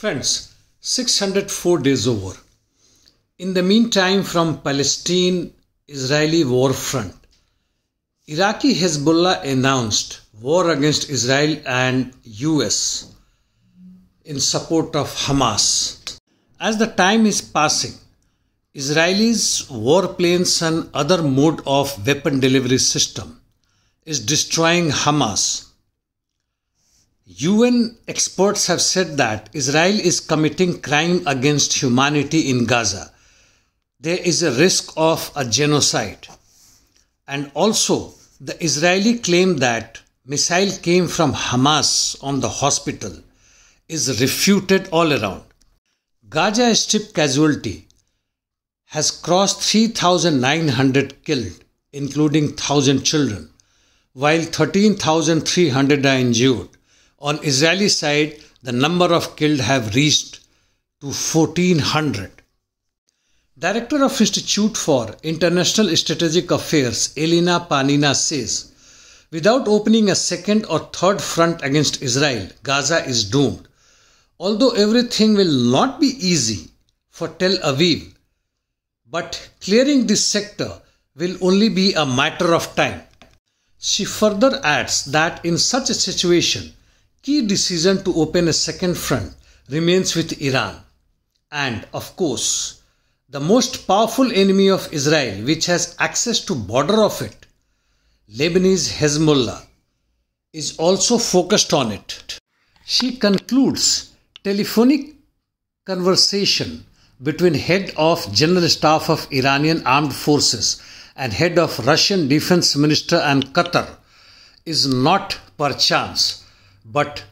Friends, 604 days over. In the meantime, from Palestine Israeli war front, Iraqi Hezbollah announced war against Israel and US in support of Hamas. As the time is passing, Israelis warplanes and other mode of weapon delivery system is destroying Hamas UN experts have said that Israel is committing crime against humanity in Gaza. There is a risk of a genocide. And also, the Israeli claim that missile came from Hamas on the hospital is refuted all around. Gaza Strip casualty has crossed 3,900 killed, including 1,000 children, while 13,300 are injured. On Israeli side, the number of killed have reached to 1400. Director of Institute for International Strategic Affairs, Elena Panina says, without opening a second or third front against Israel, Gaza is doomed. Although everything will not be easy for Tel Aviv, but clearing this sector will only be a matter of time. She further adds that in such a situation, key decision to open a second front remains with Iran. And of course, the most powerful enemy of Israel, which has access to border of it, Lebanese Hezbollah, is also focused on it. She concludes telephonic conversation between head of general staff of Iranian armed forces and head of Russian defense minister and Qatar is not perchance but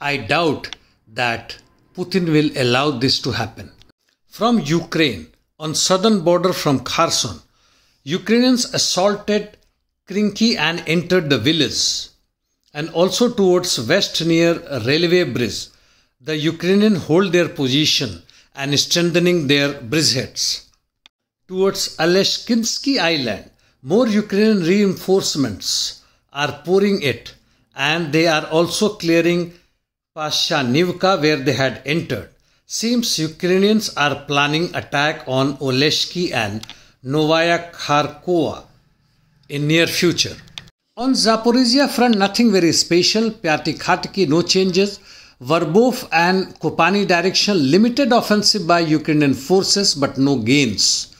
I doubt that Putin will allow this to happen. From Ukraine, on southern border from Kherson, Ukrainians assaulted Krinky and entered the village. And also towards west near railway bridge, the Ukrainians hold their position and strengthening their bridgeheads. Towards Aleshkinsky Island, more Ukrainian reinforcements are pouring it and they are also clearing Pashanivka where they had entered. Seems Ukrainians are planning attack on Oleshki and Novaya Kakhovka in near future. On Zaporizhia front, nothing very special. Pyatikhatki, no changes. Verbov and Kopani direction, limited offensive by Ukrainian forces but no gains.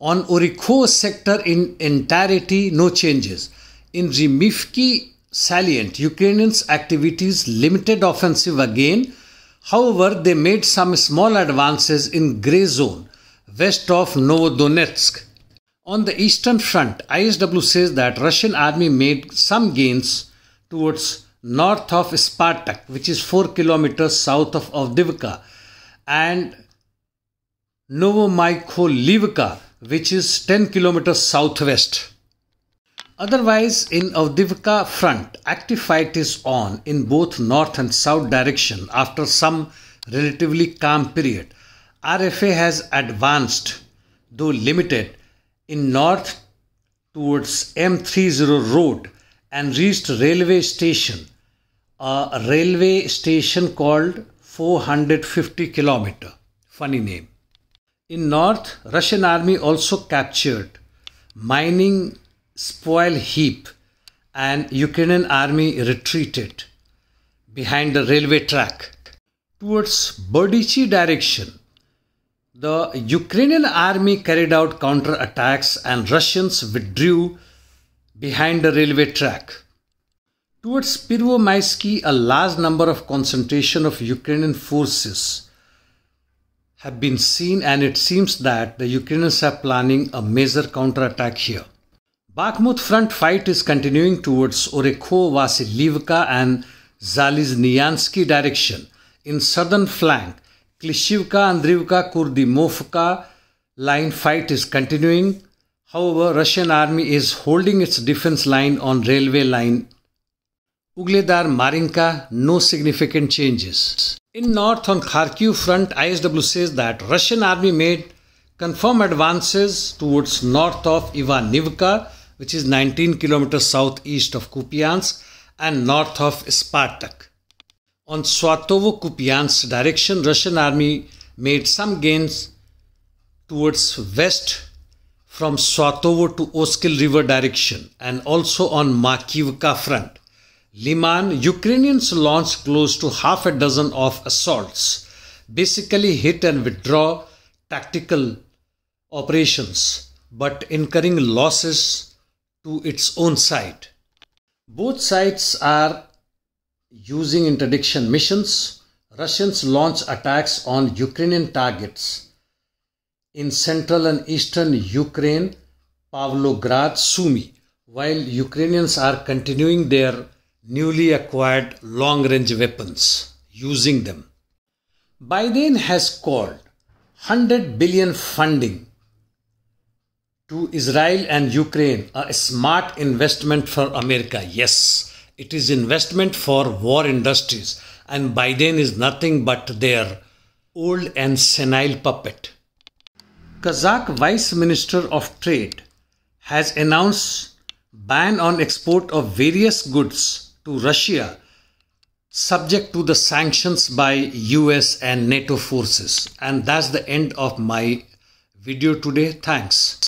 On Orikho sector in entirety, no changes. In Rimivki salient. Ukrainians' activities limited offensive again. However, they made some small advances in grey zone west of Novodonetsk. On the eastern front, ISW says that Russian army made some gains towards north of Spartak, which is 4 kilometers south of Avdiivka, and Novomykholivka, which is 10 kilometers southwest. Otherwise, in Avdiivka front, active fight is on in both north and south direction after some relatively calm period. RFA has advanced, though limited, in north towards M30 road and reached railway station, a railway station called 450 kilometer. Funny name. In north, Russian army also captured mining spoil heap and Ukrainian army retreated behind the railway track towards Berdichi direction. The Ukrainian army carried out counter attacks and Russians withdrew behind the railway track. Towards Pervomaisky, a large number of concentration of Ukrainian forces have been seen and it seems that the Ukrainians are planning a major counterattack here. Bakhmut front fight is continuing towards Orekho, Vasilivka and Zalizniansky direction. In southern flank, Klishivka, Andrivka, Kurdimovka line fight is continuing. However, Russian army is holding its defense line on railway line. Ugledar, Marinka, no significant changes. In north on Kharkiv front, ISW says that Russian army made confirmed advances towards north of Ivanivka which is 19 kilometers southeast of Kupiansk and north of Spartak. On Svatovo Kupiansk direction, Russian army made some gains towards west from Svatovo to Oskil river direction and also on Makivka front. Liman, Ukrainians launched close to half a dozen of assaults, basically hit and withdraw tactical operations, but incurring losses to its own side. Both sides are using interdiction missions. Russians launch attacks on Ukrainian targets in central and eastern Ukraine, Pavlograd, Sumy, while Ukrainians are continuing their newly acquired long range weapons, using them. Biden has called 100 billion funding to Israel and Ukraine a smart investment for America. Yes, it is investment for war industries and Biden is nothing but their old and senile puppet. Kazakh Vice Minister of Trade has announced ban on export of various goods to Russia subject to the sanctions by US and NATO forces and that's the end of my video today thanks